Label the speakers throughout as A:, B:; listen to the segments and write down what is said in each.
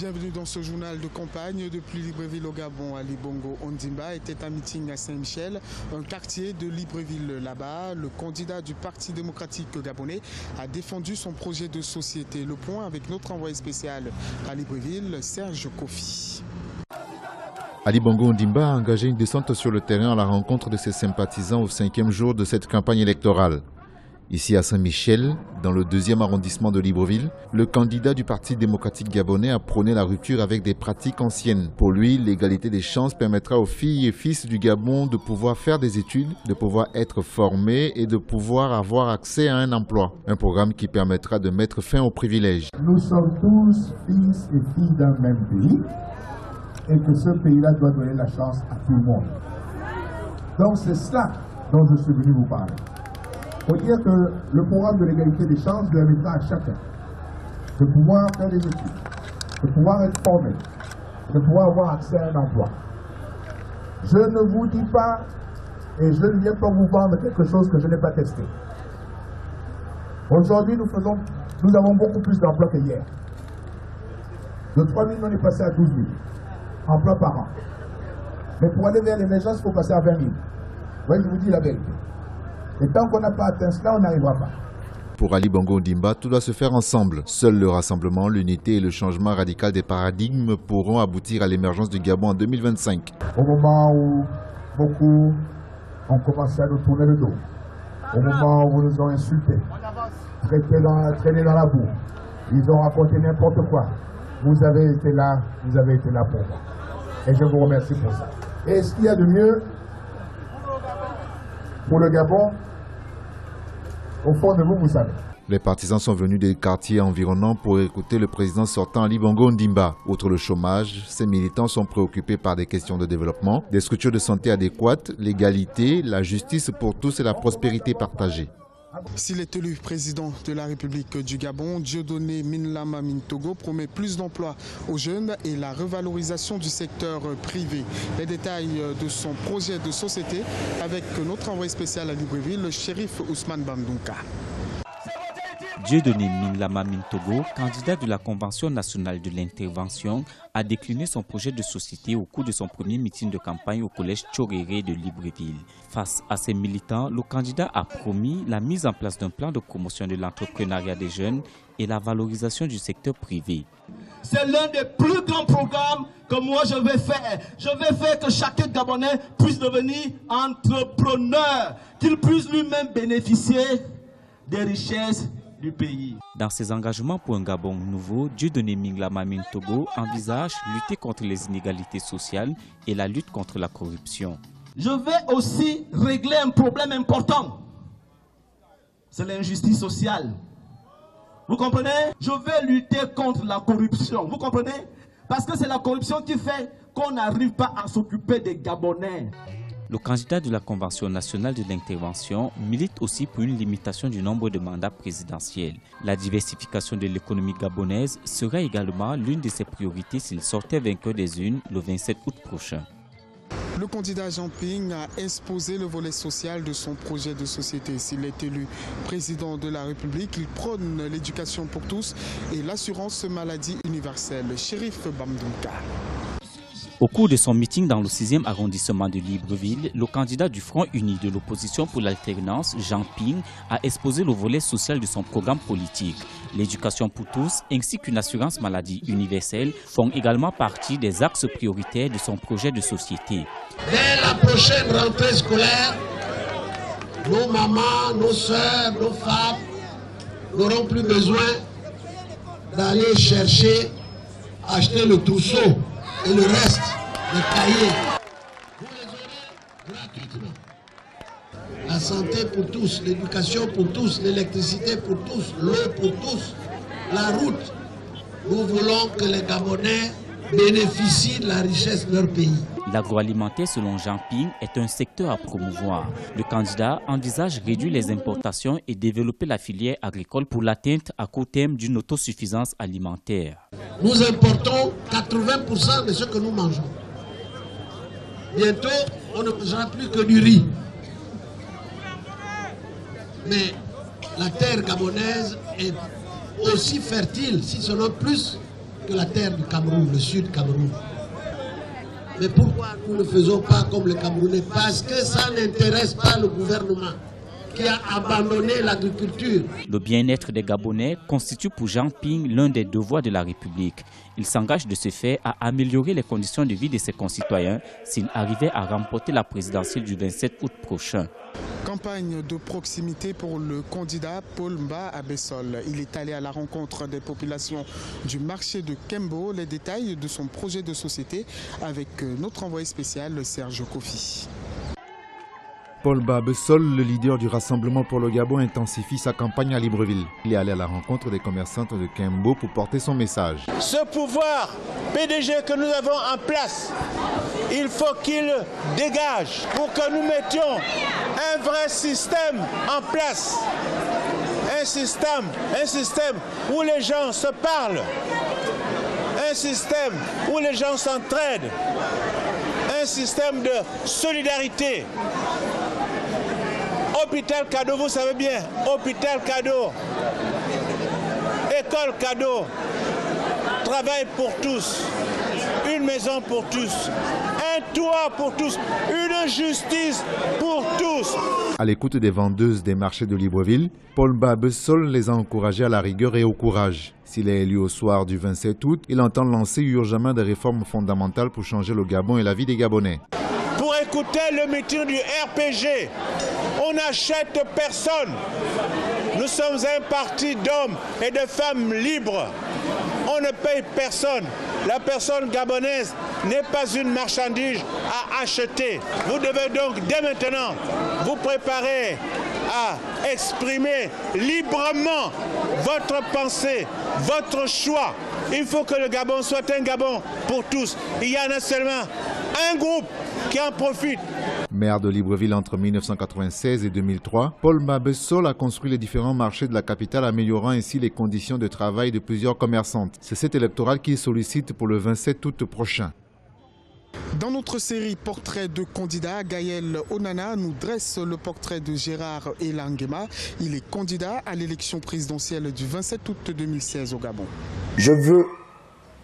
A: Bienvenue dans ce journal de campagne. Depuis Libreville au Gabon, Ali Bongo Ondimba était un meeting à Saint-Michel, un quartier de Libreville là-bas. Le candidat du Parti démocratique gabonais a défendu son projet de société. Le point avec notre envoyé spécial à Libreville, Serge Kofi.
B: Ali Bongo Ondimba a engagé une descente sur le terrain à la rencontre de ses sympathisants au cinquième jour de cette campagne électorale. Ici à Saint-Michel, dans le deuxième arrondissement de Libreville, le candidat du Parti démocratique gabonais a prôné la rupture avec des pratiques anciennes. Pour lui, l'égalité des chances permettra aux filles et fils du Gabon de pouvoir faire des études, de pouvoir être formés et de pouvoir avoir accès à un emploi. Un programme qui permettra de mettre fin aux privilèges.
C: Nous sommes tous fils et filles d'un même pays et que ce pays-là doit donner la chance à tout le monde. Donc c'est cela dont je suis venu vous parler. Faut dire que le programme de l'égalité des chances permettra à chacun de pouvoir faire des études, de pouvoir être formé, de pouvoir avoir accès à un emploi. Je ne vous dis pas et je ne viens pas vous vendre quelque chose que je n'ai pas testé. Aujourd'hui, nous, faisons, nous avons beaucoup plus d'emplois qu'hier. De 3 000, on est passé à 12 000 emplois par an. Mais pour aller vers l'émergence, il faut passer à 20 000. Voyez, je vous dis la vérité. Et tant qu'on n'a pas atteint cela, on n'arrivera pas.
B: Pour Ali Bongo Dimba, tout doit se faire ensemble. Seul le rassemblement, l'unité et le changement radical des paradigmes pourront aboutir à l'émergence du Gabon en 2025.
C: Au moment où beaucoup ont commencé à nous tourner le dos, au moment où nous ont insultés, traités dans, traînés dans la boue, ils ont raconté n'importe quoi. Vous avez été là, vous avez été là pour moi. Et je vous remercie pour ça. Et ce qu'il y a de mieux pour le Gabon, au fond de vous.
B: Les partisans sont venus des quartiers environnants pour écouter le président sortant Ali Bongo Ndimba. Outre le chômage, ces militants sont préoccupés par des questions de développement, des structures de santé adéquates, l'égalité, la justice pour tous et la prospérité partagée.
A: S'il est élu président de la République du Gabon, Dieudonné Minlama Mintogo promet plus d'emplois aux jeunes et la revalorisation du secteur privé. Les détails de son projet de société avec notre envoyé spécial à Libreville, le shérif Ousmane Bandunka.
D: Dieudonné Minlama Mintogo, candidat de la Convention nationale de l'intervention, a décliné son projet de société au cours de son premier meeting de campagne au collège Tchoréré de Libreville. Face à ses militants, le candidat a promis la mise en place d'un plan de promotion de l'entrepreneuriat des jeunes et la valorisation du secteur privé.
E: C'est l'un des plus grands programmes que moi je vais faire. Je vais faire que chaque Gabonais puisse devenir entrepreneur, qu'il puisse lui-même bénéficier des richesses du pays.
D: Dans ses engagements pour un Gabon nouveau, Dieudonné Minglama Togo envisage lutter contre les inégalités sociales et la lutte contre la corruption.
E: Je vais aussi régler un problème important. C'est l'injustice sociale. Vous comprenez? Je vais lutter contre la corruption. Vous comprenez? Parce que c'est la corruption qui fait qu'on n'arrive pas à s'occuper des Gabonais.
D: Le candidat de la Convention nationale de l'intervention milite aussi pour une limitation du nombre de mandats présidentiels. La diversification de l'économie gabonaise sera également l'une de ses priorités s'il sortait vainqueur des unes le 27 août prochain.
A: Le candidat Jean Ping a exposé le volet social de son projet de société. S'il est élu président de la République, il prône l'éducation pour tous et l'assurance maladie universelle. Shérif Bamdouka.
D: Au cours de son meeting dans le 6e arrondissement de Libreville, le candidat du Front uni de l'opposition pour l'alternance, Jean Ping, a exposé le volet social de son programme politique. L'éducation pour tous ainsi qu'une assurance maladie universelle font également partie des axes prioritaires de son projet de société.
F: Dès la prochaine rentrée scolaire, nos mamans, nos soeurs, nos femmes n'auront plus besoin d'aller chercher, acheter le trousseau et le reste des cahiers. Vous les aurez gratuitement. La santé pour tous, l'éducation pour tous, l'électricité pour tous, l'eau pour tous, la route. Nous voulons que les Gabonais bénéficient de la richesse de leur pays.
D: L'agroalimentaire, selon Jean Ping, est un secteur à promouvoir. Le candidat envisage réduire les importations et développer la filière agricole pour l'atteinte à court terme d'une autosuffisance alimentaire.
F: Nous importons 80% de ce que nous mangeons. Bientôt, on ne mangera plus que du riz. Mais la terre gabonaise est aussi fertile, si ce n'est plus, que la terre du Cameroun, le sud Cameroun. Mais pourquoi nous ne faisons pas comme les Camerounais? Parce que ça n'intéresse pas le gouvernement qui a abandonné l'agriculture.
D: Le bien-être des Gabonais constitue pour Jean Ping l'un des devoirs de la République. Il s'engage de ce fait à améliorer les conditions de vie de ses concitoyens s'il arrivait à remporter la présidentielle du 27 août prochain.
A: Campagne de proximité pour le candidat Paul Mba à Bessol. Il est allé à la rencontre des populations du marché de Kembo. Les détails de son projet de société avec notre envoyé spécial Serge Kofi.
B: Paul Babesol, le leader du Rassemblement pour le Gabon, intensifie sa campagne à Libreville. Il est allé à la rencontre des commerçantes de Kembo pour porter son message.
G: Ce pouvoir PDG que nous avons en place, il faut qu'il dégage pour que nous mettions un vrai système en place. Un système, un système où les gens se parlent. Un système où les gens s'entraident. Un système de solidarité. Hôpital cadeau, vous savez bien, hôpital cadeau, école cadeau, travail pour tous, une maison pour tous, un toit pour tous, une justice pour tous.
B: À l'écoute des vendeuses des marchés de Libreville, Paul Babesol les a encouragés à la rigueur et au courage. S'il est élu au soir du 27 août, il entend lancer urgemment des réformes fondamentales pour changer le Gabon et la vie des Gabonais.
G: Pour écouter le meeting du RPG, on n'achète personne. Nous sommes un parti d'hommes et de femmes libres. On ne paye personne. La personne gabonaise n'est pas une marchandise à acheter. Vous devez donc dès maintenant vous préparer à exprimer librement votre pensée, votre choix. Il faut que le Gabon soit un Gabon pour tous. Il y en a seulement un groupe qui en profite.
B: Maire de Libreville entre 1996 et 2003, Paul Mabessol a construit les différents marchés de la capitale, améliorant ainsi les conditions de travail de plusieurs commerçantes. C'est cet électoral qu'il sollicite pour le 27 août prochain.
A: Dans notre série Portrait de candidat, Gaël Onana nous dresse le portrait de Gérard Elangema. Il est candidat à l'élection présidentielle du 27 août 2016 au Gabon.
H: Je veux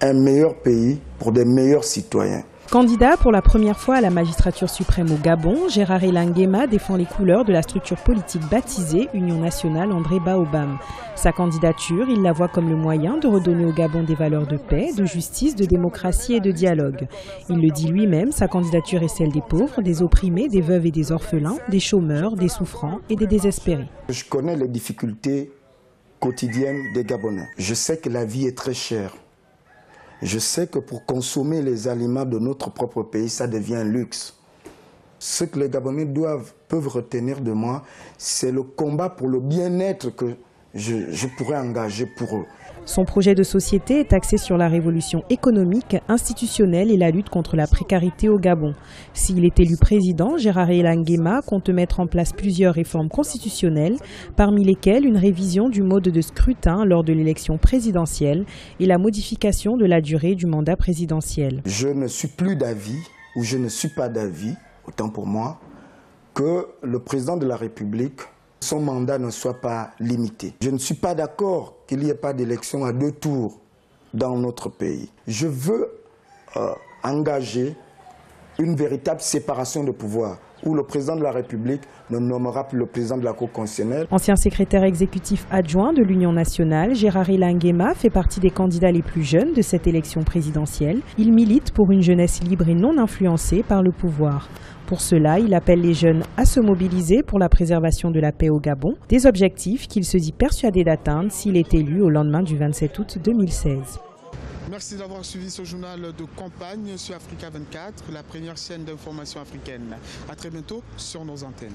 H: un meilleur pays pour des meilleurs citoyens.
I: Candidat pour la première fois à la magistrature suprême au Gabon, Gérard Elangema défend les couleurs de la structure politique baptisée Union nationale André Baobam. Sa candidature, il la voit comme le moyen de redonner au Gabon des valeurs de paix, de justice, de démocratie et de dialogue. Il le dit lui-même, sa candidature est celle des pauvres, des opprimés, des veuves et des orphelins, des chômeurs, des souffrants et des désespérés.
H: Je connais les difficultés quotidiennes des Gabonais. Je sais que la vie est très chère. Je sais que pour consommer les aliments de notre propre pays, ça devient un luxe. Ce que les Gabonais doivent, peuvent retenir de moi, c'est le combat pour le bien-être que je, je pourrais engager pour eux.
I: Son projet de société est axé sur la révolution économique, institutionnelle et la lutte contre la précarité au Gabon. S'il est élu président, Gérard Elangema compte mettre en place plusieurs réformes constitutionnelles, parmi lesquelles une révision du mode de scrutin lors de l'élection présidentielle et la modification de la durée du mandat présidentiel.
H: Je ne suis plus d'avis, ou je ne suis pas d'avis, autant pour moi, que le président de la République son mandat ne soit pas limité. Je ne suis pas d'accord qu'il n'y ait pas d'élection à deux tours dans notre pays. Je veux euh, engager une véritable séparation de pouvoir où le président de la République ne nommera plus le président de la Cour constitutionnelle.
I: Ancien secrétaire exécutif adjoint de l'Union nationale, Gérard Elangema fait partie des candidats les plus jeunes de cette élection présidentielle. Il milite pour une jeunesse libre et non influencée par le pouvoir. Pour cela, il appelle les jeunes à se mobiliser pour la préservation de la paix au Gabon, des objectifs qu'il se dit persuadé d'atteindre s'il est élu au lendemain du 27 août 2016.
A: Merci d'avoir suivi ce journal de campagne sur Africa 24, la première chaîne d'information africaine. A très bientôt sur nos antennes.